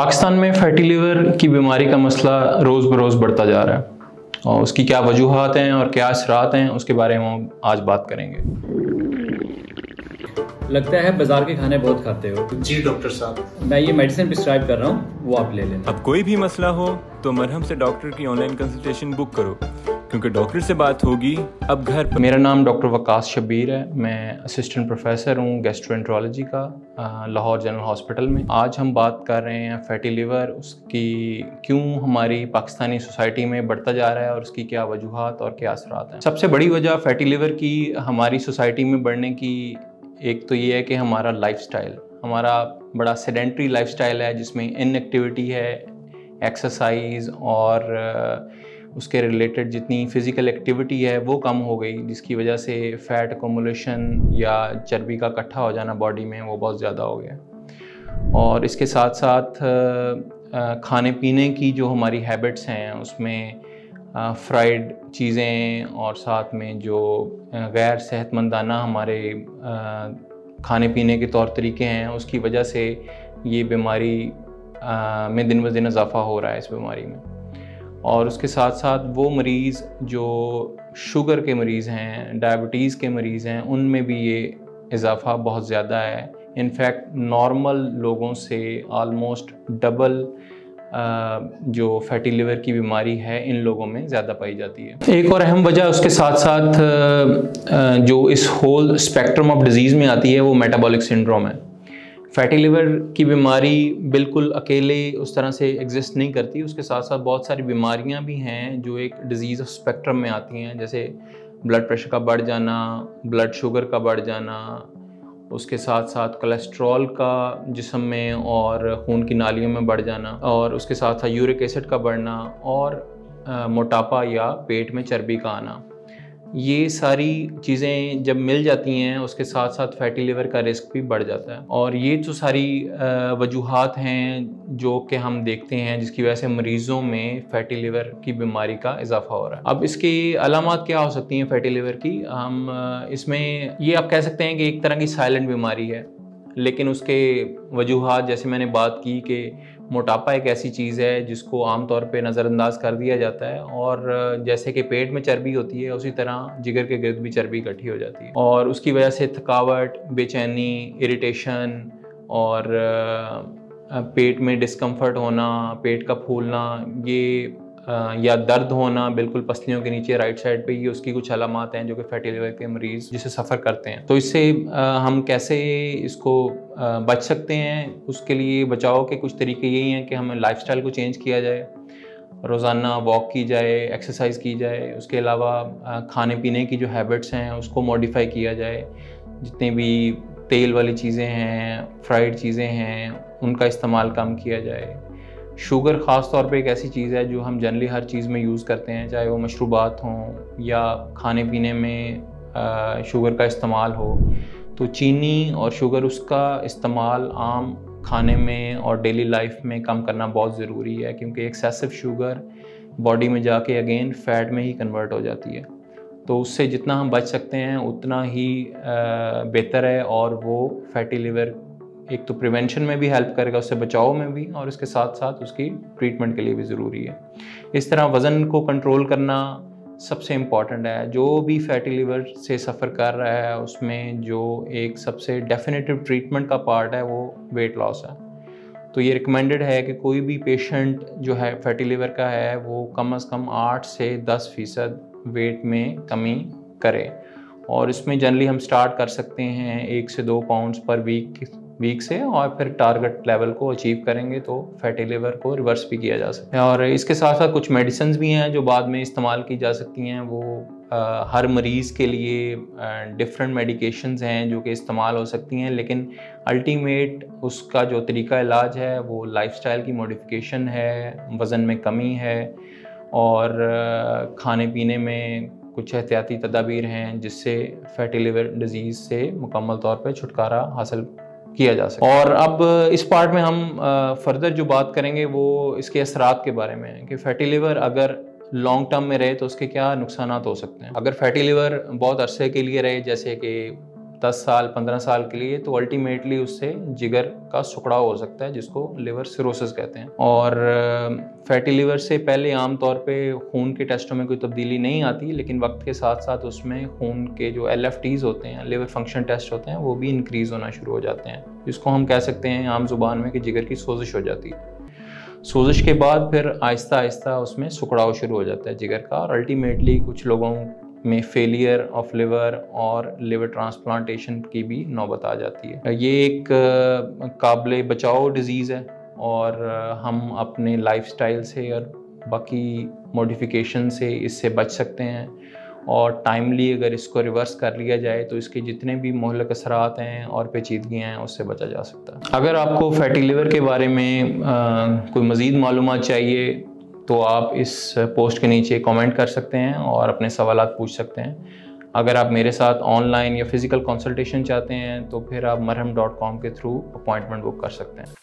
पाकिस्तान में fatty liver की बीमारी का मसला रोज़ बरोज़ बढ़ता जा रहा है। और उसकी क्या वजूहत हैं और क्या असरात हैं उसके बारे में हम आज बात करेंगे। लगता है बाज़ार के खाने बहुत खाते हो। जी डॉक्टर साहब। मैं ये मेडिसिन प्रिस्क्राइब कर रहा हूँ वो आप ले लेना। अब कोई भी मसला हो तो मरहम से डॉक्टर की ऑनलाइन कंसल्टेशन बुक करो। क्योंकि डॉक्टर से बात होगी। अब घर पर मेरा नाम डॉक्टर वकास शबीर है। मैं असिस्टेंट प्रोफेसर हूँ गैस्ट्रोएंट्रोलॉजी का लाहौर जनरल हॉस्पिटल में। आज हम बात कर रहे हैं फैटी लिवर उसकी क्यों हमारी पाकिस्तानी सोसाइटी में बढ़ता जा रहा है और उसकी क्या वजूहत और क्या असरात हैं। सबसे बड़ी वजह फैटी लिवर की हमारी सोसाइटी में बढ़ने की एक तो ये है कि हमारा लाइफस्टाइल हमारा बड़ा सेडेंट्री लाइफस्टाइल है जिसमें इनएक्टिविटी है एक्सरसाइज और उसके रिलेटेड जितनी फ़िज़िकल एक्टिविटी है, वो कम हो गई, जिसकी वजह से फ़ैट अकोमोलेशन या चर्बी का इकट्ठा हो जाना बॉडी में, वो बहुत ज़्यादा हो गया। और इसके साथ साथ खाने पीने की जो हमारी हैबिट्स हैं, उसमें फ्राइड चीज़ें और साथ में जो गैर सेहतमंदाना हमारे खाने पीने के तौर तरीके हैं, उसकी वजह से ये बीमारी में दिन ब दिन इजाफ़ा हो रहा है इस बीमारी में। और उसके साथ साथ वो मरीज़ जो शुगर के मरीज़ हैं, डायबिटीज़ के मरीज़ हैं, उनमें भी ये इजाफ़ा बहुत ज़्यादा है। इनफैक्ट नॉर्मल लोगों से आलमोस्ट डबल जो फैटी लिवर की बीमारी है, इन लोगों में ज़्यादा पाई जाती है। एक और अहम वजह उसके साथ साथ जो इस होल स्पेक्ट्रम ऑफ़ डिज़ीज़ में आती है, वो मेटाबॉलिक सिंड्रोम है। फैटी लिवर की बीमारी बिल्कुल अकेले उस तरह से एग्जिस्ट नहीं करती। उसके साथ साथ बहुत सारी बीमारियाँ भी हैं जो एक डिज़ीज़ ऑफ़ स्पेक्ट्रम में आती हैं। जैसे ब्लड प्रेशर का बढ़ जाना ब्लड शुगर का बढ़ जाना, उसके साथ साथ कोलेस्ट्रॉल का जिसम में और खून की नालियों में बढ़ जाना और उसके साथ साथ यूरिक एसिड का बढ़ना और मोटापा या पेट में चर्बी का आना। ये सारी चीज़ें जब मिल जाती हैं, उसके साथ साथ फैटी लिवर का रिस्क भी बढ़ जाता है। और ये जो सारी वजूहत हैं, जो कि हम देखते हैं, जिसकी वजह से मरीज़ों में फैटी लिवर की बीमारी का इजाफा हो रहा है। अब इसकी अलामत क्या हो सकती हैं फैटी लिवर की? हम इसमें ये आप कह सकते हैं कि एक तरह की साइलेंट बीमारी है, लेकिन उसके वजूहत, जैसे मैंने बात की कि मोटापा एक ऐसी चीज़ है जिसको आम तौर पे नज़रअंदाज कर दिया जाता है और जैसे कि पेट में चर्बी होती है, उसी तरह जिगर के गिरद भी चर्बी इकट्ठी हो जाती है। और उसकी वजह से थकावट, बेचैनी, इरिटेशन और पेट में डिस्कम्फर्ट होना, पेट का फूलना, ये या दर्द होना बिल्कुल पसलियों के नीचे राइट साइड पे ये उसकी कुछ अलामत हैं जो कि फैटी लिवर के मरीज़ जिसे सफ़र करते हैं। तो इससे हम कैसे इसको बच सकते हैं, उसके लिए बचाव के कुछ तरीके यही हैं कि हमें लाइफस्टाइल को चेंज किया जाए, रोज़ाना वॉक की जाए एक्सरसाइज की जाए, उसके अलावा खाने पीने की जो हैबिट्स हैं उसको मॉडिफाई किया जाए। जितने भी तेल वाली चीज़ें हैं फ्राइड चीज़ें हैं, उनका इस्तेमाल कम किया जाए। शुगर ख़ास तौर पे एक ऐसी चीज़ है जो हम जनरली हर चीज़ में यूज़ करते हैं चाहे वो मशरूबात हों या खाने पीने में अ, शुगर का इस्तेमाल हो। तो चीनी और शुगर उसका इस्तेमाल आम खाने में और डेली लाइफ में कम करना बहुत ज़रूरी है क्योंकि एक्सेसिव शुगर बॉडी में जाके अगेन फैट में ही कन्वर्ट हो जाती है। तो उससे जितना हम बच सकते हैं उतना ही बेहतर है और वो फैटी लिवर एक तो प्रिवेंशन में भी हेल्प करेगा, उससे बचाव में भी और इसके साथ साथ उसकी ट्रीटमेंट के लिए भी ज़रूरी है। इस तरह वज़न को कंट्रोल करना सबसे इंपॉर्टेंट है। जो भी फैटी लिवर से सफ़र कर रहा है, उसमें जो एक सबसे डेफिनेटिव ट्रीटमेंट का पार्ट है, वो वेट लॉस है। तो ये रिकमेंडेड है कि कोई भी पेशेंट जो है फैटी लिवर का है, वो कम अज़ कम आठ से दस फ़ीसद वेट में कमी करे। और इसमें जनरली हम स्टार्ट कर सकते हैं एक से दो पाउंड्स पर वीक वीक से और फिर टारगेट लेवल को अचीव करेंगे तो फैटी लिवर को रिवर्स भी किया जा सकता है। और इसके साथ साथ कुछ मेडिसिन भी हैं जो बाद में इस्तेमाल की जा सकती हैं। वो अ, हर मरीज़ के लिए डिफरेंट मेडिकेशंस हैं जो कि इस्तेमाल हो सकती हैं लेकिन अल्टीमेट उसका जो तरीका इलाज है वो लाइफस्टाइल की मॉडिफिकेशन है वज़न में कमी है और खाने पीने में कुछ एहतियाती तदाबीर हैं जिससे फैटी लिवर डिज़ीज़ से मुकम्मल तौर पर छुटकारा हासिल किया जा सके। और अब इस पार्ट में हम फर्दर जो बात करेंगे वो इसके असरात के बारे में, कि फैटी लिवर अगर लॉन्ग टर्म में रहे तो उसके क्या नुकसान हो सकते हैं। अगर फैटी लिवर बहुत अरसे के लिए रहे, जैसे कि 10 साल 15 साल के लिए तो अल्टीमेटली उससे जिगर का सुकड़ाव हो सकता है, जिसको लिवर सिरोसिस कहते हैं। और फैटी लिवर से पहले आम तौर पे खून के टेस्टों में कोई तब्दीली नहीं आती, लेकिन वक्त के साथ साथ उसमें खून के जो एल होते हैं लिवर फ़ंक्शन टेस्ट होते हैं, वो भी इंक्रीज़ होना शुरू हो जाते हैं, जिसको हम कह सकते हैं आम ज़ुबान में कि जिगर की सोजिश हो जाती है। सोजिश के बाद फिर आहिस्ता आहिस्ता उसमें सुकड़ाव शुरू हो जाता है जिगर का, और अल्टीमेटली कुछ लोगों में फेलियर ऑफ़ लिवर और लिवर ट्रांसप्लांटेशन की भी नौबत आ जाती है। ये एक काबिल बचाओ डिज़ीज़ है और हम अपने लाइफस्टाइल से और बाकी मॉडिफिकेशन से इससे बच सकते हैं और टाइमली अगर इसको रिवर्स कर लिया जाए तो इसके जितने भी मोहलक असरात हैं और पेचीदगियाँ हैं उससे बचा जा सकता है। अगर आपको फैटी लिवर के बारे में आ, कोई मज़ीद मालूम चाहिए तो आप इस पोस्ट के नीचे कमेंट कर सकते हैं और अपने सवाल पूछ सकते हैं। अगर आप मेरे साथ ऑनलाइन या फ़िज़िकल कंसल्टेशन चाहते हैं तो फिर आप मरहम डॉट कॉम के थ्रू अपॉइंटमेंट बुक कर सकते हैं।